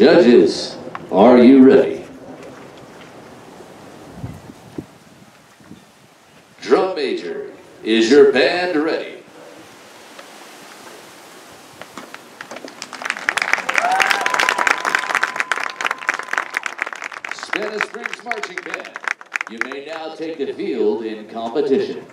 Judges, are you ready? Drum major, is your band ready? Spanish Springs Marching Band, you may now take the field in competition.